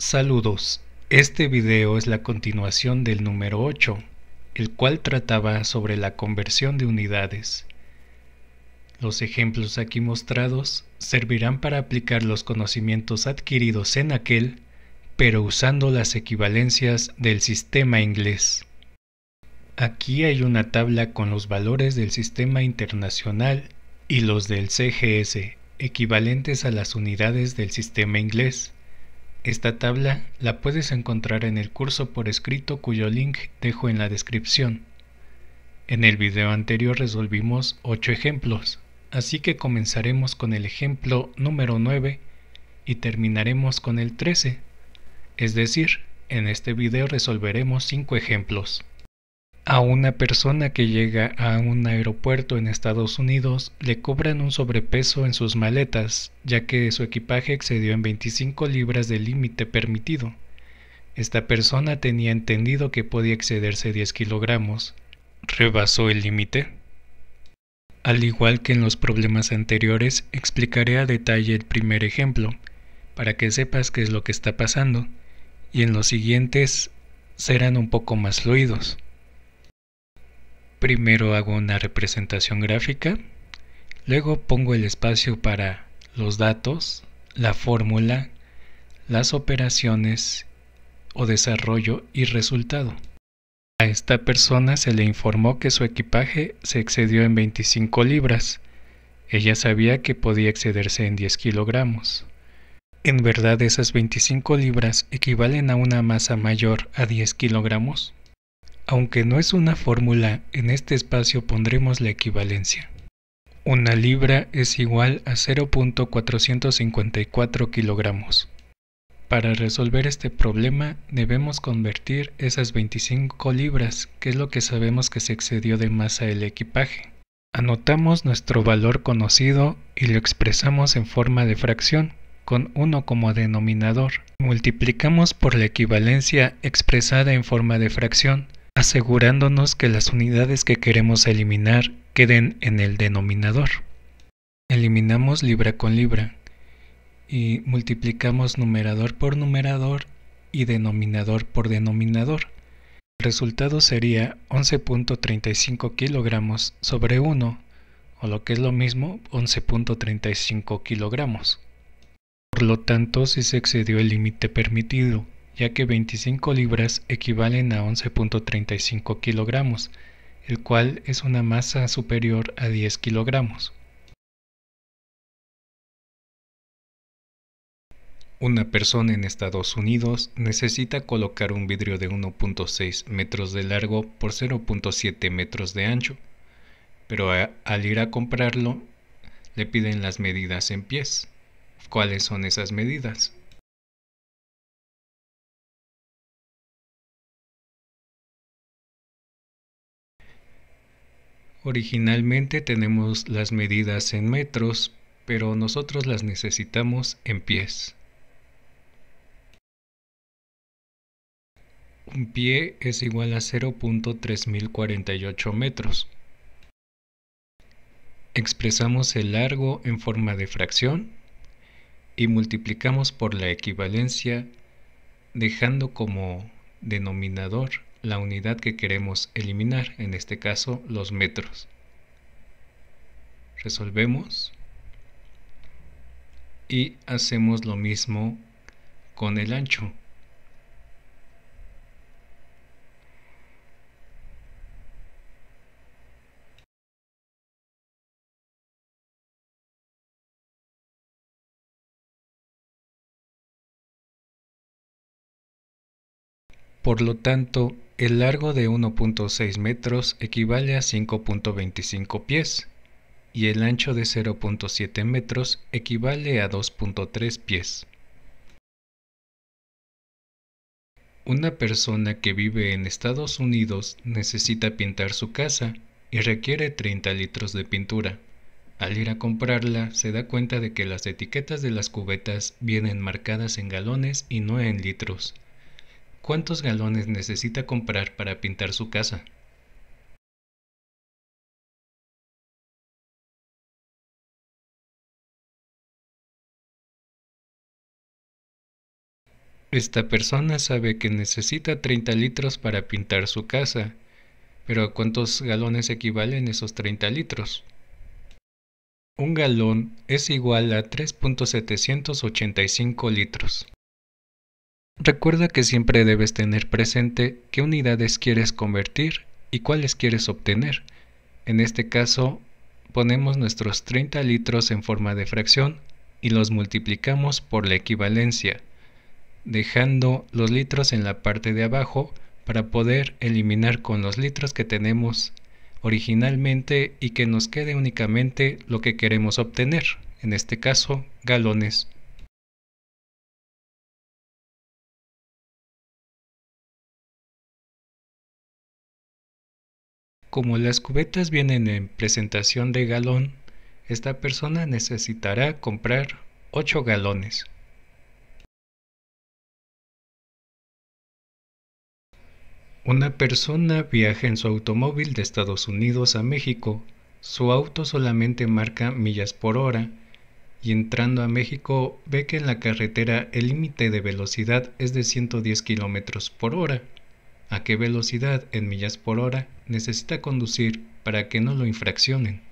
Saludos, este video es la continuación del número 8, el cual trataba sobre la conversión de unidades. Los ejemplos aquí mostrados servirán para aplicar los conocimientos adquiridos en aquel, pero usando las equivalencias del sistema inglés. Aquí hay una tabla con los valores del sistema internacional y los del CGS, equivalentes a las unidades del sistema inglés. Esta tabla la puedes encontrar en el curso por escrito cuyo link dejo en la descripción. En el video anterior resolvimos 8 ejemplos, así que comenzaremos con el ejemplo número 9 y terminaremos con el 13. Es decir, en este video resolveremos 5 ejemplos. A una persona que llega a un aeropuerto en Estados Unidos le cobran un sobrepeso en sus maletas, ya que su equipaje excedió en 25 libras del límite permitido. Esta persona tenía entendido que podía excederse 10 kilogramos. ¿Rebasó el límite? Al igual que en los problemas anteriores, explicaré a detalle el primer ejemplo, para que sepas qué es lo que está pasando, y en los siguientes serán un poco más fluidos. Primero hago una representación gráfica, luego pongo el espacio para los datos, la fórmula, las operaciones o desarrollo y resultado. A esta persona se le informó que su equipaje se excedió en 25 libras. Ella sabía que podía excederse en 10 kilogramos. ¿En verdad esas 25 libras equivalen a una masa mayor a 10 kilogramos? Aunque no es una fórmula, en este espacio pondremos la equivalencia. Una libra es igual a 0.454 kilogramos. Para resolver este problema debemos convertir esas 25 libras, que es lo que sabemos que se excedió de masa el equipaje. Anotamos nuestro valor conocido y lo expresamos en forma de fracción, con 1 como denominador. Multiplicamos por la equivalencia expresada en forma de fracción, asegurándonos que las unidades que queremos eliminar queden en el denominador. Eliminamos libra con libra y multiplicamos numerador por numerador y denominador por denominador. El resultado sería 11.35 kilogramos sobre 1, o lo que es lo mismo, 11.35 kilogramos. Por lo tanto, si se excedió el límite permitido ya que 25 libras equivalen a 11.35 kilogramos, el cual es una masa superior a 10 kilogramos. Una persona en Estados Unidos necesita colocar un vidrio de 1.6 metros de largo por 0.7 metros de ancho, pero al ir a comprarlo le piden las medidas en pies. ¿Cuáles son esas medidas? Originalmente tenemos las medidas en metros, pero nosotros las necesitamos en pies. Un pie es igual a 0.3048 metros. Expresamos el largo en forma de fracción y multiplicamos por la equivalencia dejando como denominador la unidad que queremos eliminar, en este caso los metros. Resolvemos y hacemos lo mismo con el ancho. Por lo tanto, el largo de 1.6 metros equivale a 5.25 pies y el ancho de 0.7 metros equivale a 2.3 pies. Una persona que vive en Estados Unidos necesita pintar su casa y requiere 30 litros de pintura. Al ir a comprarla se da cuenta de que las etiquetas de las cubetas vienen marcadas en galones y no en litros. ¿Cuántos galones necesita comprar para pintar su casa? Esta persona sabe que necesita 30 litros para pintar su casa, pero ¿a cuántos galones equivalen esos 30 litros? Un galón es igual a 3.785 litros. Recuerda que siempre debes tener presente qué unidades quieres convertir y cuáles quieres obtener. En este caso, ponemos nuestros 30 litros en forma de fracción y los multiplicamos por la equivalencia dejando los litros en la parte de abajo para poder eliminar con los litros que tenemos originalmente y que nos quede únicamente lo que queremos obtener, en este caso galones. Como las cubetas vienen en presentación de galón, esta persona necesitará comprar 8 galones. Una persona viaja en su automóvil de Estados Unidos a México. Su auto solamente marca millas por hora y entrando a México ve que en la carretera el límite de velocidad es de 110 km por hora. ¿A qué velocidad en millas por hora necesita conducir para que no lo infraccionen?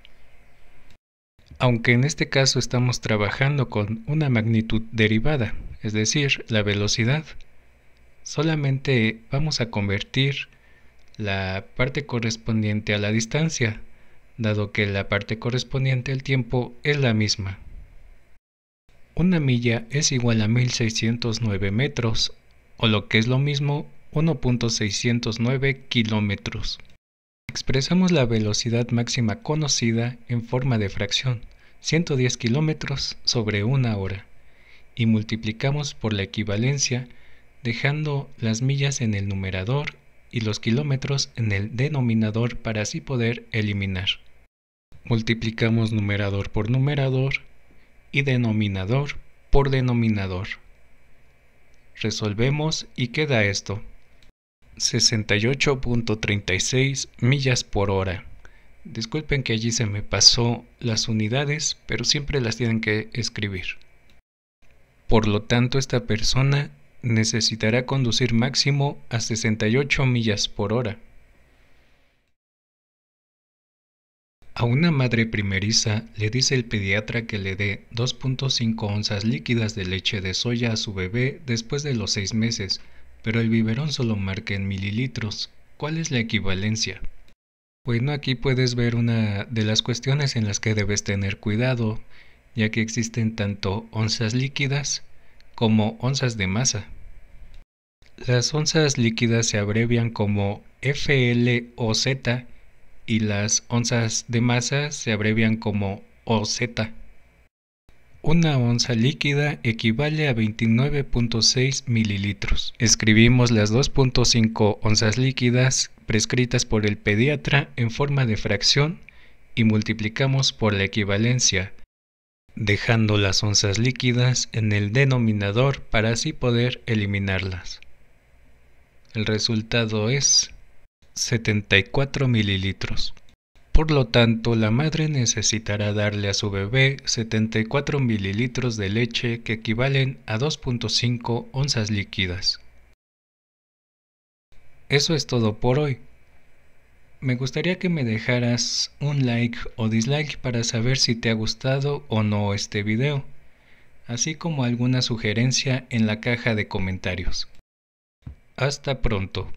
Aunque en este caso estamos trabajando con una magnitud derivada, es decir, la velocidad, solamente vamos a convertir la parte correspondiente a la distancia, dado que la parte correspondiente al tiempo es la misma. Una milla es igual a 1609 metros, o lo que es lo mismo, 1.609 kilómetros. Expresamos la velocidad máxima conocida en forma de fracción, 110 kilómetros sobre una hora, y multiplicamos por la equivalencia dejando las millas en el numerador y los kilómetros en el denominador para así poder eliminar. Multiplicamos numerador por numerador y denominador por denominador. Resolvemos y queda esto. 68.36 millas por hora. Disculpen que allí se me pasó las unidades, pero siempre las tienen que escribir. Por lo tanto, esta persona necesitará conducir máximo a 68 millas por hora. A una madre primeriza le dice el pediatra que le dé 2.5 onzas líquidas de leche de soya a su bebé después de los 6 meses, pero el biberón solo marca en mililitros. ¿Cuál es la equivalencia? Bueno, aquí puedes ver una de las cuestiones en las que debes tener cuidado, ya que existen tanto onzas líquidas como onzas de masa. Las onzas líquidas se abrevian como FLOZ y las onzas de masa se abrevian como OZ. Una onza líquida equivale a 29.6 mililitros. Escribimos las 2.5 onzas líquidas prescritas por el pediatra en forma de fracción y multiplicamos por la equivalencia dejando las onzas líquidas en el denominador para así poder eliminarlas. El resultado es 74 mililitros. Por lo tanto, la madre necesitará darle a su bebé 74 mililitros de leche que equivalen a 2.5 onzas líquidas. Eso es todo por hoy. Me gustaría que me dejaras un like o dislike para saber si te ha gustado o no este video, así como alguna sugerencia en la caja de comentarios. Hasta pronto.